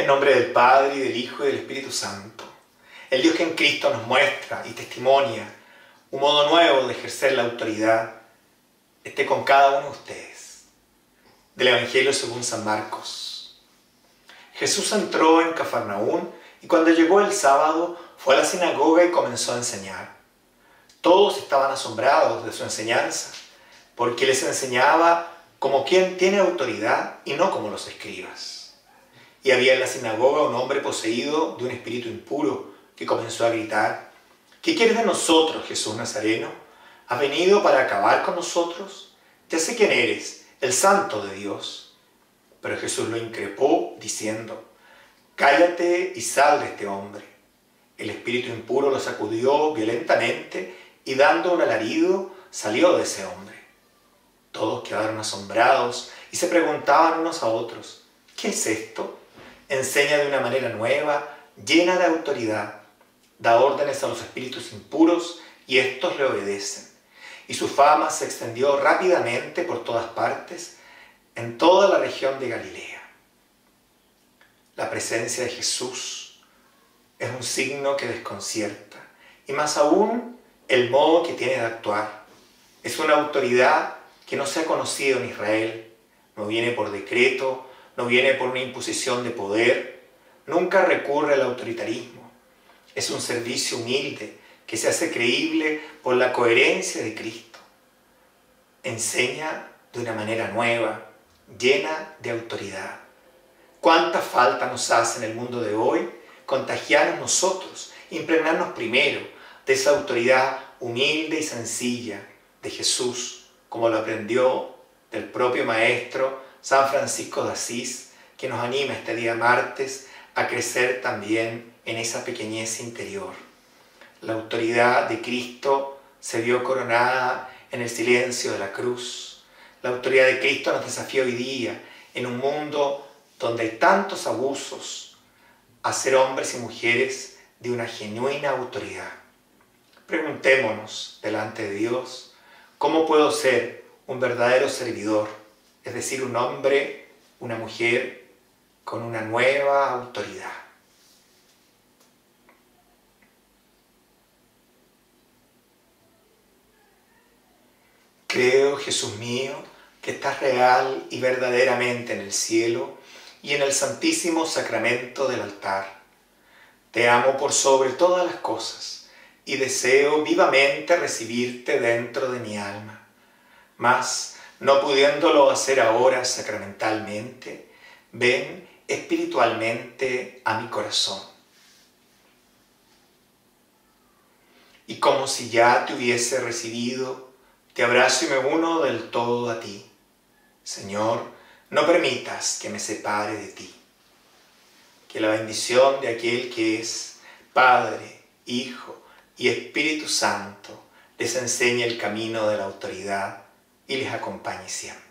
En nombre del Padre, y del Hijo, y del Espíritu Santo. El Dios que en Cristo nos muestra y testimonia un modo nuevo de ejercer la autoridad, esté con cada uno de ustedes. Del Evangelio según San Marcos. Jesús entró en Cafarnaún y cuando llegó el sábado fue a la sinagoga y comenzó a enseñar. Todos estaban asombrados de su enseñanza, porque les enseñaba como quien tiene autoridad y no como los escribas. Y había en la sinagoga un hombre poseído de un espíritu impuro que comenzó a gritar, ¿qué quieres de nosotros, Jesús Nazareno? ¿Has venido para acabar con nosotros? Ya sé quién eres, el santo de Dios. Pero Jesús lo increpó diciendo, cállate y sal de este hombre. El espíritu impuro lo sacudió violentamente y dando un alarido salió de ese hombre. Todos quedaron asombrados y se preguntaban unos a otros, ¿qué es esto? Enseña de una manera nueva, llena de autoridad, da órdenes a los espíritus impuros y estos le obedecen. Y su fama se extendió rápidamente por todas partes, en toda la región de Galilea. La presencia de Jesús es un signo que desconcierta, y más aún el modo que tiene de actuar. Es una autoridad que no se ha conocido en Israel, no viene por decreto, no viene por una imposición de poder, nunca recurre al autoritarismo. Es un servicio humilde que se hace creíble por la coherencia de Cristo. Enseña de una manera nueva, llena de autoridad. ¿Cuánta falta nos hace en el mundo de hoy contagiarnos nosotros, impregnarnos primero de esa autoridad humilde y sencilla de Jesús, como lo aprendió del propio Maestro San Francisco de Asís, que nos anima este día martes a crecer también en esa pequeñez interior. La autoridad de Cristo se vio coronada en el silencio de la cruz. La autoridad de Cristo nos desafía hoy día en un mundo donde hay tantos abusos a ser hombres y mujeres de una genuina autoridad. Preguntémonos delante de Dios, ¿cómo puedo ser un verdadero servidor? Es decir, un hombre, una mujer con una nueva autoridad. Creo, Jesús mío, que estás real y verdaderamente en el cielo y en el santísimo sacramento del altar. Te amo por sobre todas las cosas y deseo vivamente recibirte dentro de mi alma. Mas, no pudiéndolo hacer ahora sacramentalmente, ven espiritualmente a mi corazón. Y como si ya te hubiese recibido, te abrazo y me uno del todo a ti. Señor, no permitas que me separe de ti. Que la bendición de aquel que es Padre, Hijo y Espíritu Santo les enseñe el camino de la autoridad y les acompañe siempre.